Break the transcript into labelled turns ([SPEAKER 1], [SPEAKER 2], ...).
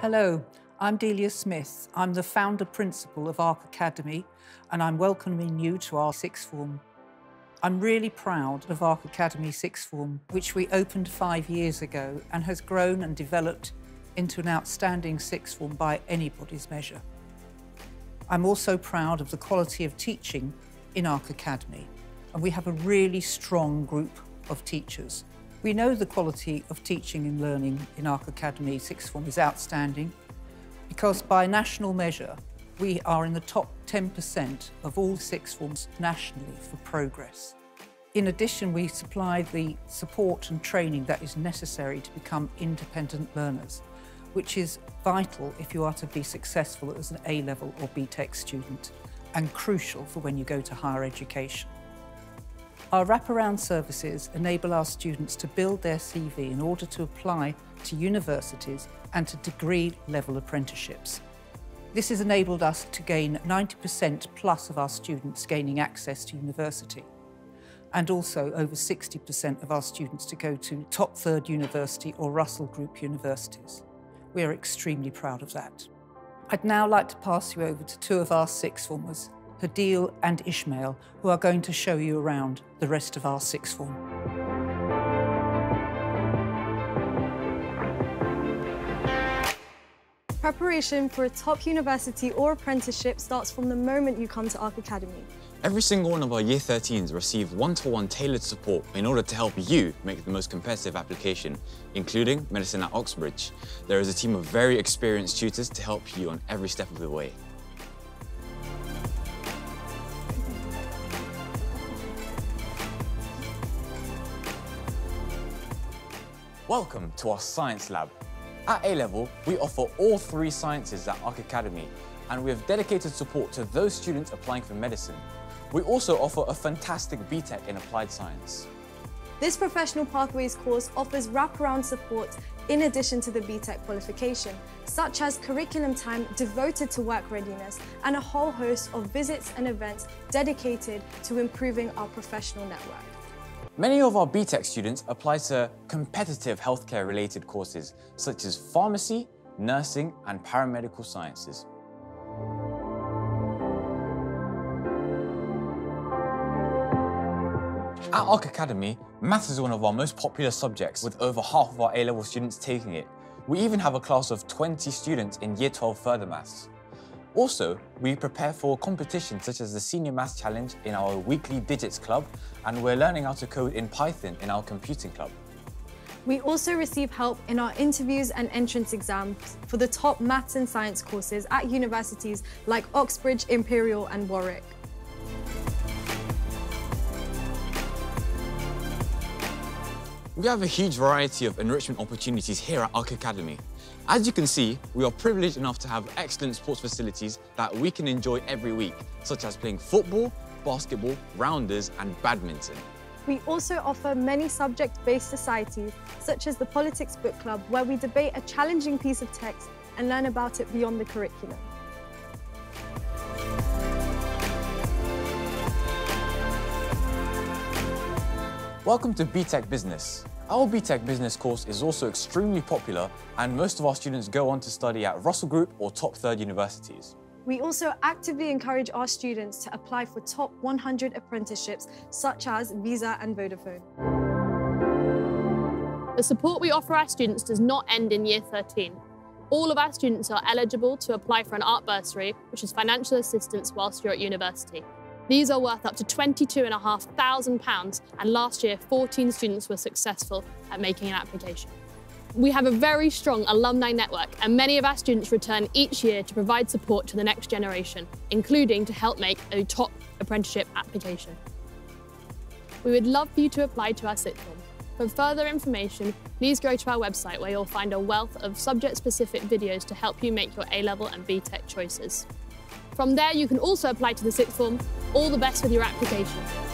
[SPEAKER 1] Hello, I'm Delia Smith. I'm the founder principal of Ark Academy and I'm welcoming you to our sixth form. I'm really proud of Ark Academy sixth form, which we opened five years ago and has grown and developed into an outstanding sixth form by anybody's measure. I'm also proud of the quality of teaching in Ark Academy and we have a really strong group of teachers. We know the quality of teaching and learning in Ark Academy Sixth Form is outstanding because by national measure, we are in the top 10% of all sixth forms nationally for progress. In addition, we supply the support and training that is necessary to become independent learners, which is vital if you are to be successful as an A-level or BTEC student and crucial for when you go to higher education. Our wraparound services enable our students to build their CV in order to apply to universities and to degree level apprenticeships. This has enabled us to gain 90% plus of our students gaining access to university and also over 60% of our students to go to top third university or Russell Group universities. We are extremely proud of that. I'd now like to pass you over to two of our sixth formers Hadil and Ishmael, who are going to show you around the rest of our sixth form.
[SPEAKER 2] Preparation for a top university or apprenticeship starts from the moment you come to Ark Academy.
[SPEAKER 3] Every single one of our Year 13s receive one-to-one -one tailored support in order to help you make the most competitive application, including medicine at Oxbridge. There is a team of very experienced tutors to help you on every step of the way. Welcome to our science lab. At A-Level, we offer all three sciences at Ark Academy, and we have dedicated support to those students applying for medicine. We also offer a fantastic BTEC in applied science.
[SPEAKER 2] This professional pathways course offers wraparound support in addition to the BTEC qualification, such as curriculum time devoted to work readiness and a whole host of visits and events dedicated to improving our professional network.
[SPEAKER 3] Many of our BTEC students apply to competitive healthcare related courses such as pharmacy, nursing and paramedical sciences. At Ark Academy, maths is one of our most popular subjects with over half of our A-level students taking it. We even have a class of 20 students in Year 12 Further Maths. Also, we prepare for competitions such as the Senior Maths Challenge in our weekly Digits Club, and we're learning how to code in Python in our Computing Club.
[SPEAKER 2] We also receive help in our interviews and entrance exams for the top maths and science courses at universities like Oxbridge, Imperial and Warwick.
[SPEAKER 3] We have a huge variety of enrichment opportunities here at Ark Academy. As you can see, we are privileged enough to have excellent sports facilities that we can enjoy every week, such as playing football, basketball, rounders and badminton.
[SPEAKER 2] We also offer many subject-based societies, such as the Politics Book Club, where we debate a challenging piece of text and learn about it beyond the curriculum.
[SPEAKER 3] Welcome to BTEC Business. Our BTEC Business course is also extremely popular and most of our students go on to study at Russell Group or top third universities.
[SPEAKER 2] We also actively encourage our students to apply for top 100 apprenticeships such as Visa and Vodafone.
[SPEAKER 4] The support we offer our students does not end in year 13. All of our students are eligible to apply for an art bursary, which is financial assistance whilst you're at university. These are worth up to £22,500 and last year 14 students were successful at making an application. We have a very strong alumni network and many of our students return each year to provide support to the next generation, including to help make a top apprenticeship application. We would love for you to apply to our sixth. For further information, please go to our website where you'll find a wealth of subject-specific videos to help you make your A-level and BTEC choices. From there, you can also apply to the sixth form. All the best with your application.